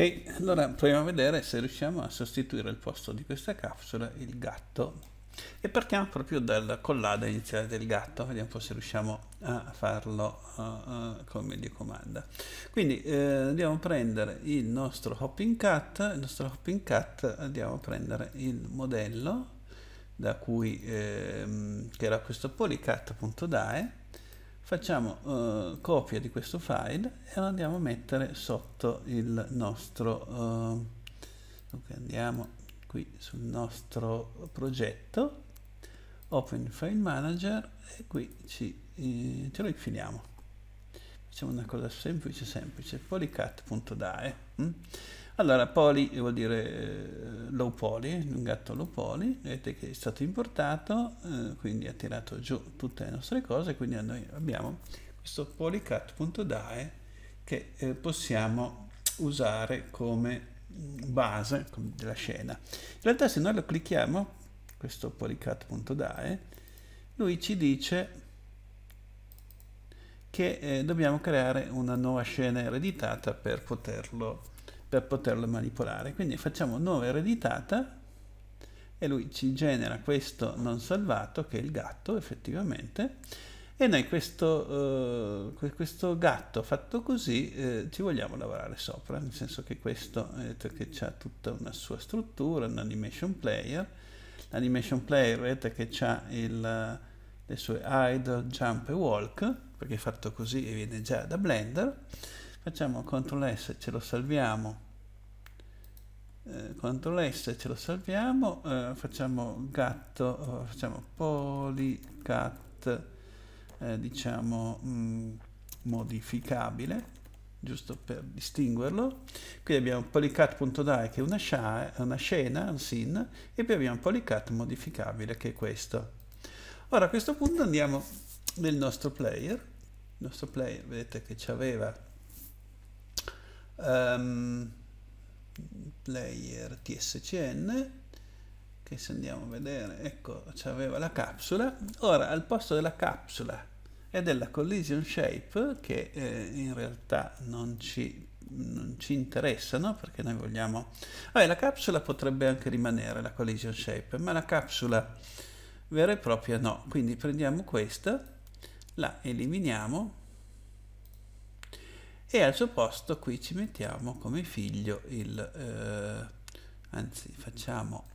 Ok, allora proviamo a vedere se riusciamo a sostituire al posto di questa capsula il gatto e partiamo proprio dalla collada iniziale del gatto, vediamo un po' se riusciamo a farlo uh, uh, con meglio comanda. Quindi eh, andiamo a prendere il nostro hopping cut, il nostro hopping cut andiamo a prendere il modello da cui eh, che era questo polycat.dae facciamo uh, copia di questo file e lo andiamo a mettere sotto il nostro uh, dunque andiamo qui sul nostro progetto open file manager e qui ci, eh, ce lo infiliamo facciamo una cosa semplice semplice polycat.dae hm? Allora, poly vuol dire eh, low poly, un gatto low poly, vedete che è stato importato, eh, quindi ha tirato giù tutte le nostre cose, quindi noi abbiamo questo polycat.dae che eh, possiamo usare come base della scena. In realtà se noi lo clicchiamo, questo polycat.dae, lui ci dice che eh, dobbiamo creare una nuova scena ereditata per poterlo per poterlo manipolare. Quindi facciamo nuova ereditata e lui ci genera questo non salvato che è il gatto effettivamente e noi questo, uh, questo gatto fatto così eh, ci vogliamo lavorare sopra, nel senso che questo vedete che ha tutta una sua struttura, un animation player. L'animation player vedete che ha le sue hide, jump e walk, perché fatto così viene già da Blender facciamo CTRL S ce lo salviamo. Eh, CTRL S ce lo salviamo eh, facciamo gatto eh, facciamo polycat eh, diciamo mh, mm, modificabile giusto per distinguerlo. Qui abbiamo polycat.dai che è una, scia, una scena un scene e poi abbiamo polycat modificabile che è questo. Ora a questo punto andiamo nel nostro player. Il nostro player vedete che ci aveva um, player tscn che se andiamo a vedere ecco aveva la capsula. Ora al posto della capsula e della collision shape che eh, in realtà non ci, non ci interessano perché noi vogliamo vabbè, la capsula potrebbe anche rimanere la collision shape ma la capsula vera e propria no. Quindi prendiamo questa la eliminiamo e al suo posto qui ci mettiamo come figlio il eh, anzi facciamo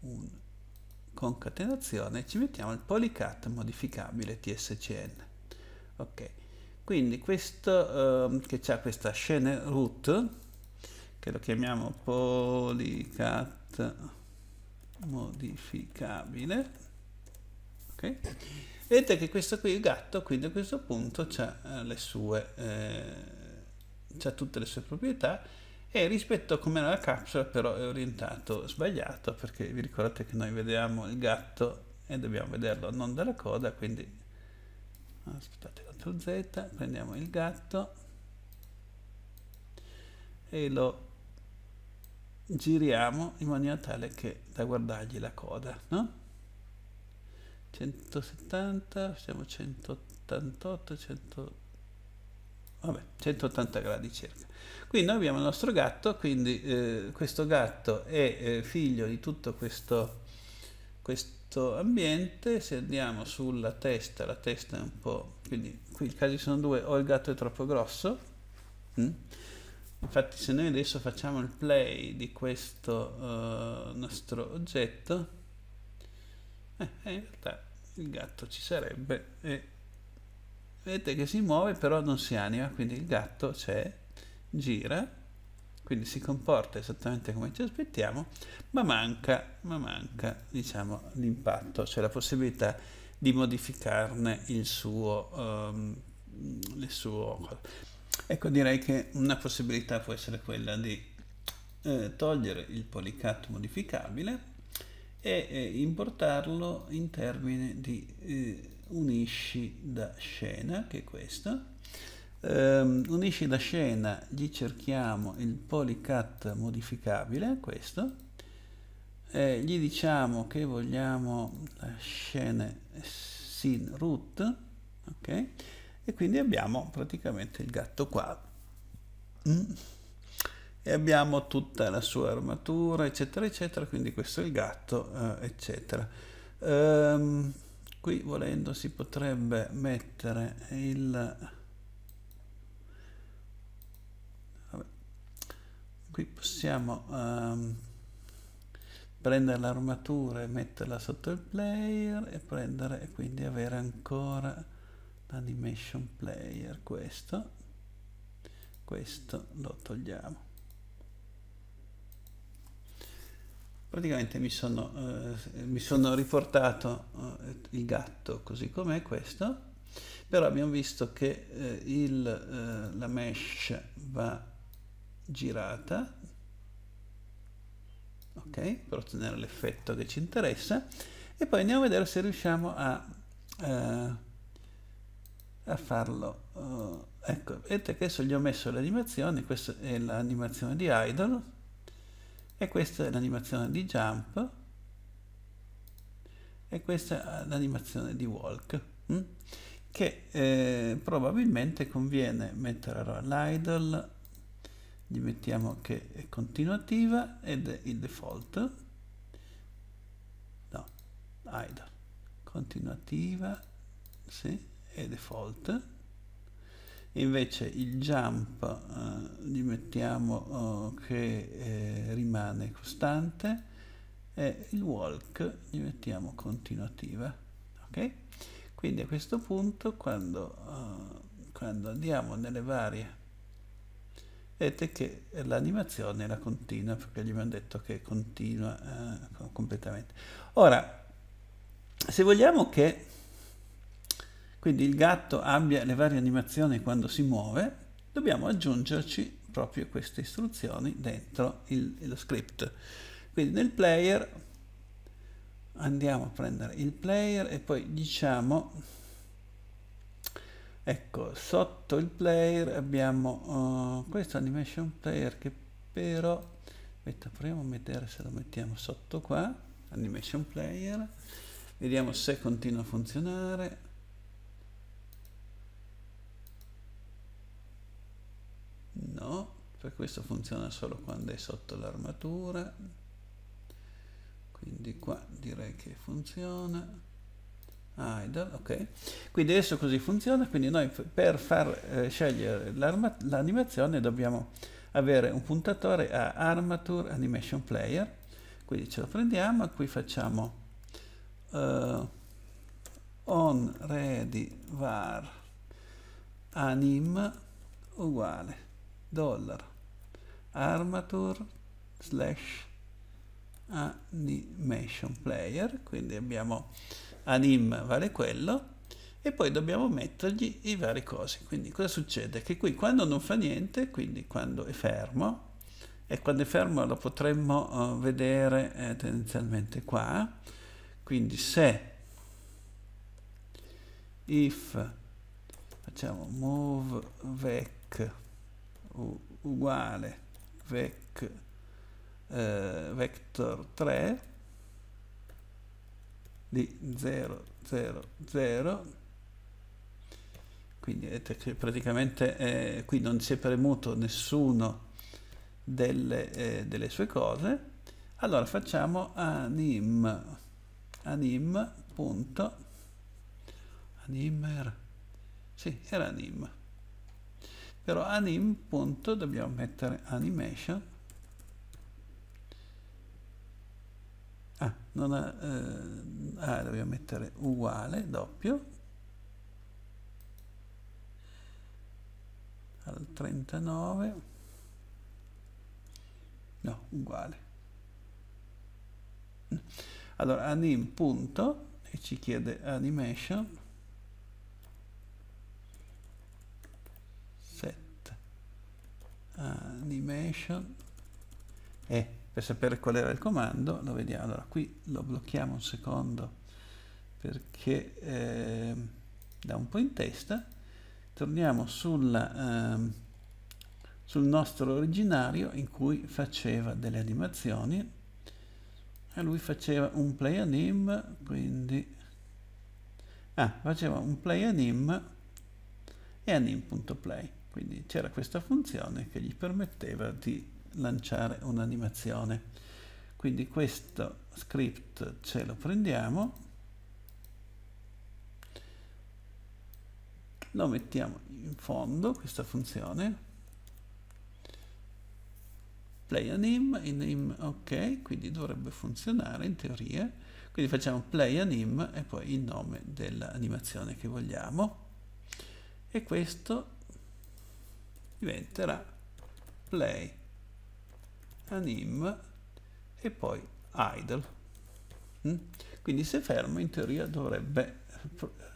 un concatenazione ci mettiamo il polycat modificabile tscn ok quindi questo eh, che ha questa scene root che lo chiamiamo polycat modificabile ok? Vedete che questo qui il gatto quindi a questo punto ha eh, le sue eh, ha tutte le sue proprietà e rispetto a come era la capsula però è orientato sbagliato perché vi ricordate che noi vediamo il gatto e dobbiamo vederlo non dalla coda quindi aspettate CTRL Z prendiamo il gatto e lo giriamo in maniera tale che da guardargli la coda no? 170 facciamo 188 100 vabbè, 180 gradi circa. Qui noi abbiamo il nostro gatto, quindi eh, questo gatto è eh, figlio di tutto questo, questo ambiente, se andiamo sulla testa, la testa è un po', quindi qui i casi sono due, o il gatto è troppo grosso, mm? infatti se noi adesso facciamo il play di questo uh, nostro oggetto, eh, in realtà il gatto ci sarebbe e vedete che si muove però non si anima quindi il gatto c'è gira quindi si comporta esattamente come ci aspettiamo ma manca, ma manca diciamo l'impatto cioè la possibilità di modificarne il suo, um, il suo ecco direi che una possibilità può essere quella di eh, togliere il polycat modificabile e eh, importarlo in termini di eh, unisci da scena, che è questo. Um, unisci da scena, gli cerchiamo il polycat modificabile, questo. Eh, gli diciamo che vogliamo la scena sin root, ok? E quindi abbiamo praticamente il gatto qua. Mm. e abbiamo tutta la sua armatura, eccetera, eccetera, quindi questo è il gatto, eh, eccetera. Ehm, qui volendo si potrebbe mettere il... Vabbè. Qui possiamo um, prendere l'armatura e metterla sotto il player e prendere e quindi avere ancora l'animation player, questo, questo lo togliamo. Praticamente mi sono, eh, mi sono riportato eh, il gatto così com'è questo, però abbiamo visto che eh, il, eh, la mesh va girata, ok, per ottenere l'effetto che ci interessa, e poi andiamo a vedere se riusciamo a, eh, a farlo. Uh, ecco, vedete che adesso gli ho messo l'animazione, questa è l'animazione di idle, e questa è l'animazione di jump. E questa è l'animazione di walk hm? che eh, probabilmente conviene mettere all'idle gli mettiamo che è continuativa ed è il default. No, idle continuativa sì, è default invece il jump eh, gli mettiamo eh, che eh, rimane costante e il walk gli mettiamo continuativa ok? Quindi a questo punto quando, uh, quando andiamo nelle varie vedete che l'animazione la continua perché gli abbiamo detto che continua uh, completamente. Ora se vogliamo che quindi il gatto abbia le varie animazioni quando si muove, dobbiamo aggiungerci proprio queste istruzioni dentro il, lo script. Quindi nel player andiamo a prendere il player e poi diciamo ecco sotto il player abbiamo uh, questo animation player che però aspetta proviamo a vedere se lo mettiamo sotto qua animation player vediamo se continua a funzionare no per questo funziona solo quando è sotto l'armatura. Quindi qua direi che funziona. Idle ok. Quindi adesso così funziona. Quindi noi per far eh, scegliere l'animazione dobbiamo avere un puntatore a armature animation player. Quindi ce lo prendiamo qui facciamo uh, on ready var anim uguale dollar. Armature slash animation player quindi abbiamo anim vale quello e poi dobbiamo mettergli i vari cosi. Quindi cosa succede? Che qui quando non fa niente quindi quando è fermo e quando è fermo lo potremmo uh, vedere eh, tendenzialmente qua. Quindi se if facciamo move vec uguale vec, eh, vector 3 di 0, 0, 0 quindi vedete che praticamente eh, qui non si è premuto nessuno delle, eh, delle sue cose. Allora facciamo anim anim punto anim era sì era anim però anim punto dobbiamo mettere animation. Ah, non ha, eh, ah, dobbiamo mettere uguale doppio. Al 39 no uguale. Allora anim punto e ci chiede animation animation. E per sapere qual era il comando lo vediamo. Allora qui lo blocchiamo un secondo perché eh, da un po' in testa. Torniamo sulla, eh, sul nostro originario in cui faceva delle animazioni. E lui faceva un play anim quindi ah, faceva un play anim e anim.play quindi c'era questa funzione che gli permetteva di lanciare un'animazione. Quindi questo script ce lo prendiamo, lo mettiamo in fondo, questa funzione, play anim, anim ok, quindi dovrebbe funzionare in teoria, quindi facciamo play anim e poi il nome dell'animazione che vogliamo. E questo diventerà play anim e poi idle. Mm? Quindi se fermo in teoria dovrebbe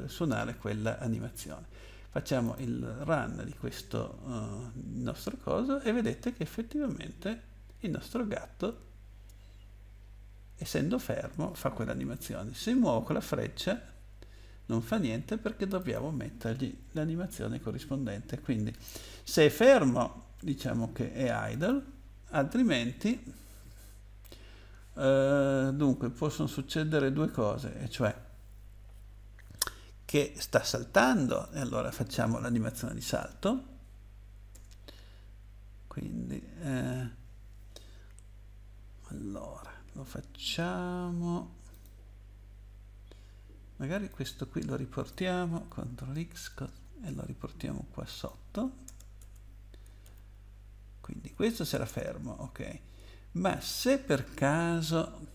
suonare quella animazione. Facciamo il run di questo uh, nostro coso e vedete che effettivamente il nostro gatto, essendo fermo, fa quell'animazione. Se muovo con la freccia non fa niente perché dobbiamo mettergli l'animazione corrispondente. Quindi se è fermo diciamo che è idle, altrimenti uh, dunque possono succedere due cose, e cioè che sta saltando e allora facciamo l'animazione di salto quindi eh, allora lo facciamo magari questo qui lo riportiamo CTRL X e lo riportiamo qua sotto. Quindi questo sarà fermo ok. Ma se per caso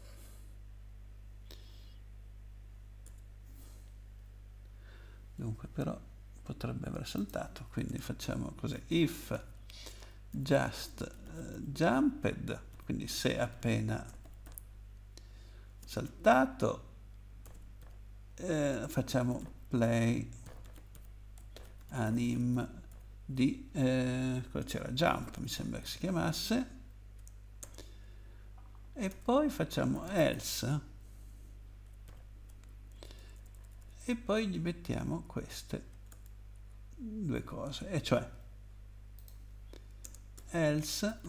dunque però potrebbe aver saltato quindi facciamo così. If just uh, jumped quindi se appena saltato eh, facciamo play anim di eh, c'era? Jump mi sembra che si chiamasse. E poi facciamo else. E poi gli mettiamo queste due cose, e cioè else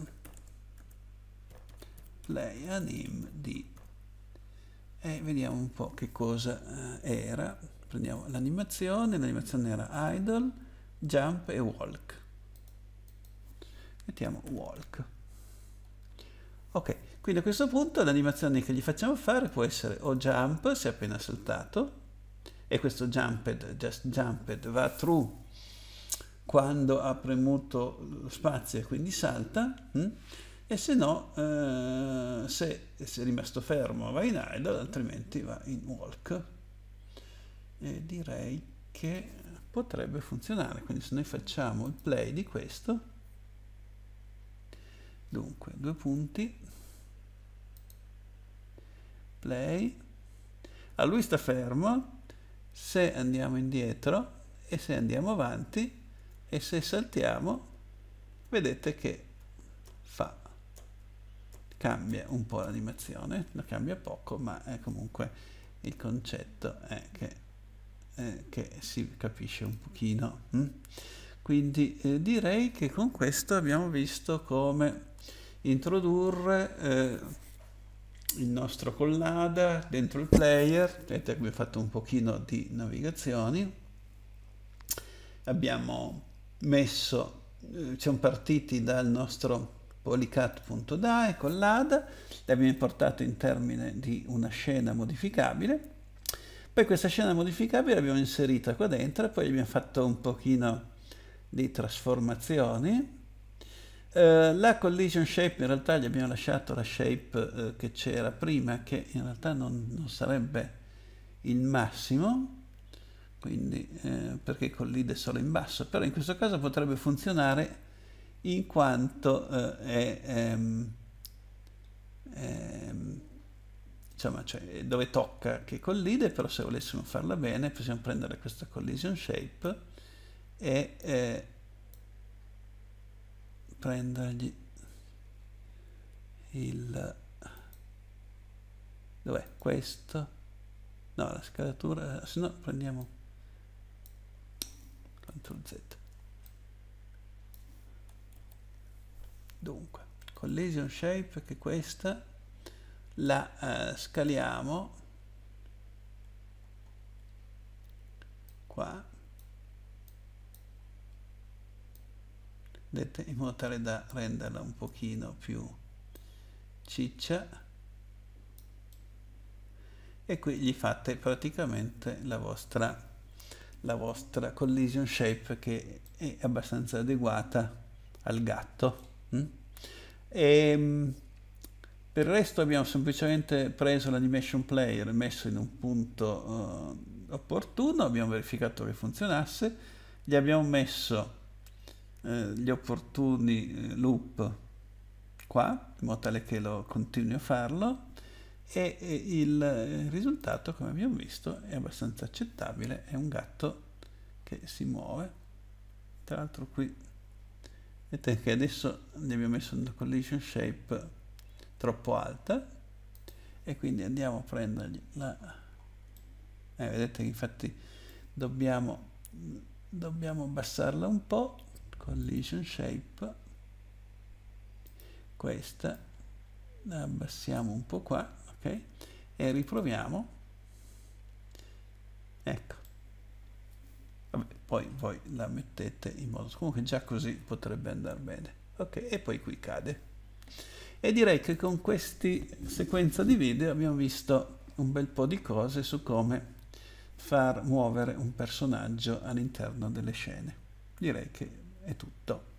play anim di e vediamo un po' che cosa eh, era. Prendiamo l'animazione, l'animazione era idle, jump e walk. Mettiamo walk. Ok, quindi a questo punto l'animazione che gli facciamo fare può essere o jump, se è appena saltato, e questo jumped, just jumped, va true quando ha premuto lo spazio e quindi salta, hm? E se no, eh, se, se è rimasto fermo va in idle, altrimenti va in walk. E direi che potrebbe funzionare, quindi se noi facciamo il play di questo, dunque due punti, play, a lui sta fermo, se andiamo indietro e se andiamo avanti e se saltiamo vedete che fa cambia un po' l'animazione la cambia poco ma è comunque il concetto è che, eh, che si capisce un pochino hm? quindi eh, direi che con questo abbiamo visto come introdurre eh, il nostro collada dentro il player, vedete abbiamo fatto un pochino di navigazioni, abbiamo messo, eh, siamo partiti dal nostro polycat.dae collada, l'abbiamo importato in termine di una scena modificabile, poi questa scena modificabile l'abbiamo inserita qua dentro poi abbiamo fatto un pochino di trasformazioni. Uh, la collision shape in realtà gli abbiamo lasciato la shape uh, che c'era prima che in realtà non, non sarebbe il massimo quindi eh, perché collide solo in basso però in questo caso potrebbe funzionare in quanto eh, è ehm, ehm, insomma cioè dove tocca che collide però se volessimo farla bene possiamo prendere questa collision shape e eh, prendergli il dov'è? Questo? No la scalatura se no prendiamo CTRL Z dunque collision shape che questa la uh, scaliamo qua in modo tale da renderla un pochino più ciccia e qui gli fate praticamente la vostra la vostra collision shape che è abbastanza adeguata al gatto? E ehm, per il resto abbiamo semplicemente preso l'animation player e messo in un punto uh, opportuno abbiamo verificato che funzionasse gli abbiamo messo uh, gli opportuni uh, loop qua in modo tale che lo continui a farlo e il risultato come abbiamo visto è abbastanza accettabile è un gatto che si muove. Tra l'altro qui vedete che adesso gli abbiamo messo una collision shape troppo alta e quindi andiamo a prendergli la eh, vedete che infatti dobbiamo dobbiamo abbassarla un po' collision shape questa la abbassiamo un po' qua ok? E riproviamo. Ecco poi voi la mettete in modo comunque già così potrebbe andare bene. Ok e poi qui cade. E direi che con questa sequenza di video abbiamo visto un bel po' di cose su come far muovere un personaggio all'interno delle scene. Direi che è tutto